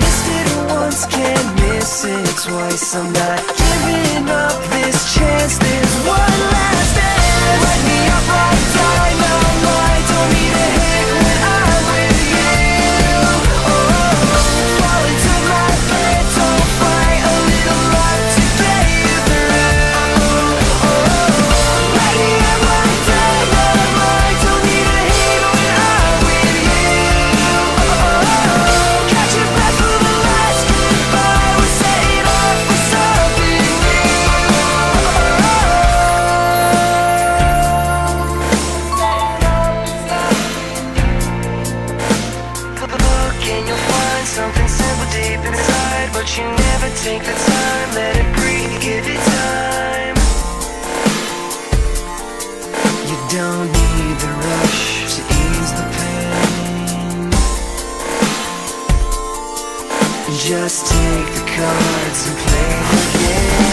missed it once, can't miss it twice. I'm not giving up this chance take the time, let it breathe, give it time. You don't need the rush to ease the pain. Just take the cards and play the